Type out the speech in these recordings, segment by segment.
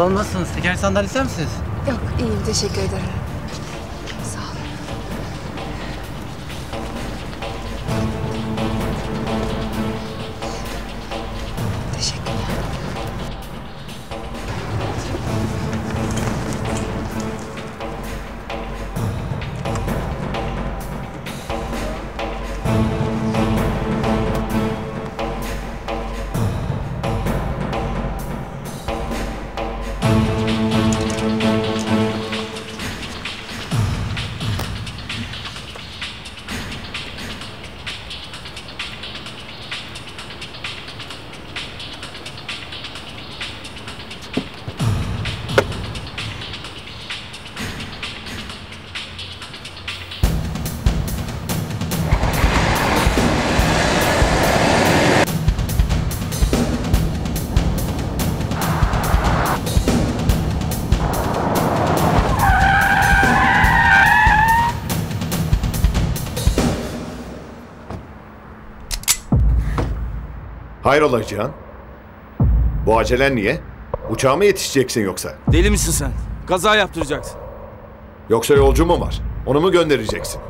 Olun nasılsınız? Teker sandalye ister misiniz? Yok iyiyim teşekkür ederim. Hayrola Cihan? Bu acelen niye? Uçağa mı yetişeceksin yoksa? Deli misin sen? Kaza yaptıracaksın. Yoksa yolcu mu var? Onu mu göndereceksin?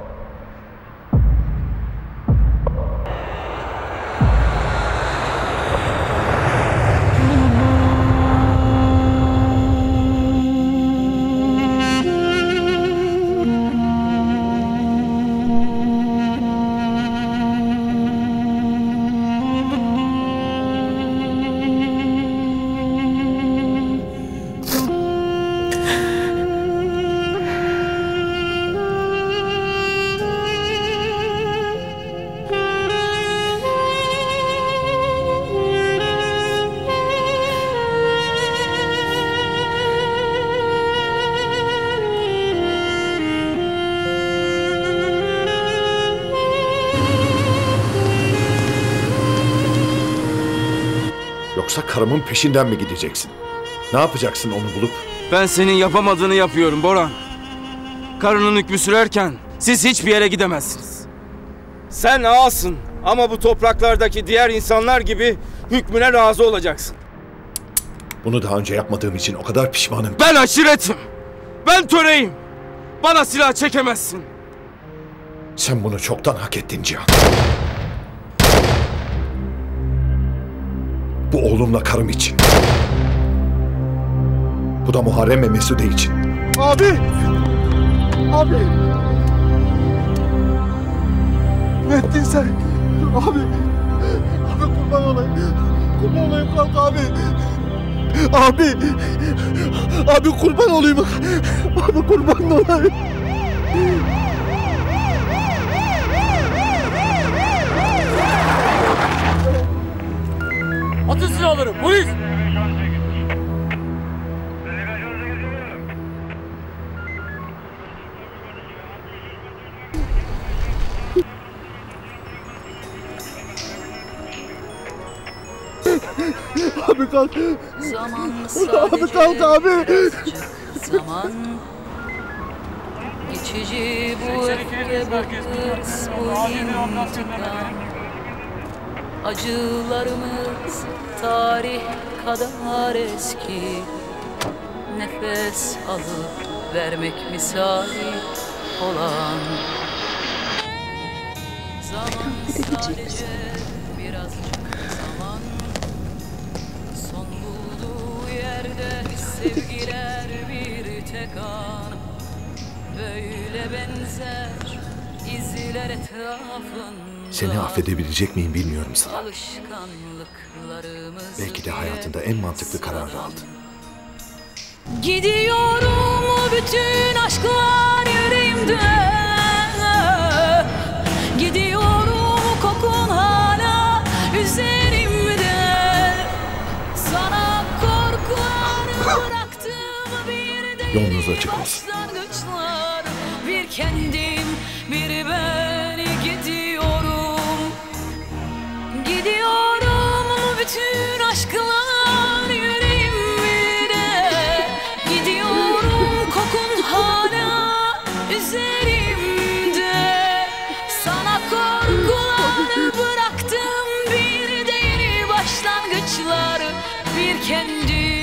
Yoksa karımın peşinden mi gideceksin? Ne yapacaksın onu bulup? Ben senin yapamadığını yapıyorum Boran. Karının hükmü sürerken siz hiçbir yere gidemezsiniz. Sen ağasın ama bu topraklardaki diğer insanlar gibi hükmüne razı olacaksın. Bunu daha önce yapmadığım için o kadar pişmanım. Ben aşiretim. Ben töreyim. Bana silah çekemezsin. Sen bunu çoktan hak ettin Cihan. Bu oğlumla karım için. Bu da Muharrem ve Mesude için. Abi! Abi! Ne ettin sen? Abi! Abi kurban olayım. Kurban olayım kalk abi. Abi! Abi kurban olayım. Abi kurban olayım. Atın silahları polis! Abi kalk. Zaman Abi kalk abi. zaman Geçici bu öfke bu hırs bu intikam Acılarımız tarih kadar eski. Nefes alıp vermek misali olan Zaman sadece birazcık zaman. Son bulduğu yerde sevgiler bir tek an. Böyle benzer izler etrafında Seni affedebilecek miyim bilmiyorum sana. Alışkanlıklarımız Belki de hayatında en mantıklı kararı aldın. Gidiyorum bütün aşklar yüreğimde Gidiyorum kokun hala üzerimde Sana korkular bıraktım bir de Yolunuz açık olsun. Bir kendim üzerimde Sana korkular bıraktım. Bir de yeni başlangıçlar Bir kendim